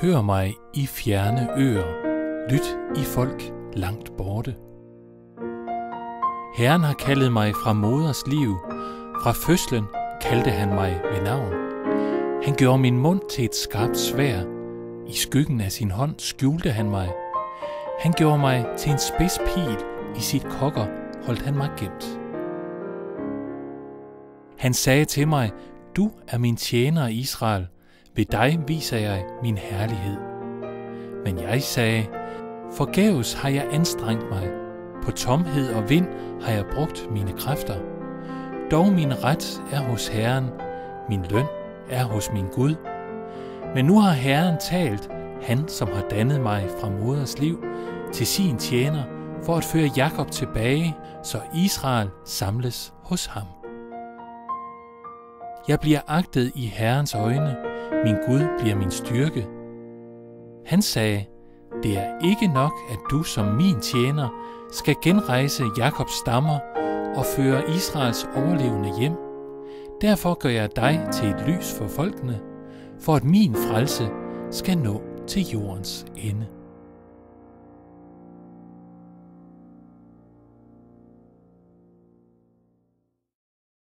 Hør mig i fjerne øer, lyt i folk langt borte. Herren har kaldet mig fra moders liv, fra fødslen kaldte han mig ved navn. Han gjorde min mund til et skarpt svær, i skyggen af sin hånd skjulte han mig. Han gjorde mig til en spids pil, i sit kokker holdt han mig gemt. Han sagde til mig, du er min tjener Israel, ved dig viser jeg min herlighed. Men jeg sagde, forgæves har jeg anstrengt mig, på tomhed og vind har jeg brugt mine kræfter. Dog min ret er hos Herren, min løn er hos min Gud. Men nu har Herren talt, han som har dannet mig fra moders liv, til sin tjener, for at føre Jakob tilbage, så Israel samles hos ham. Jeg bliver agtet i Herrens øjne, min Gud bliver min styrke. Han sagde, det er ikke nok, at du som min tjener skal genrejse Jakobs stammer og føre Israels overlevende hjem. Derfor gør jeg dig til et lys for folkene, for at min frelse skal nå til jordens ende.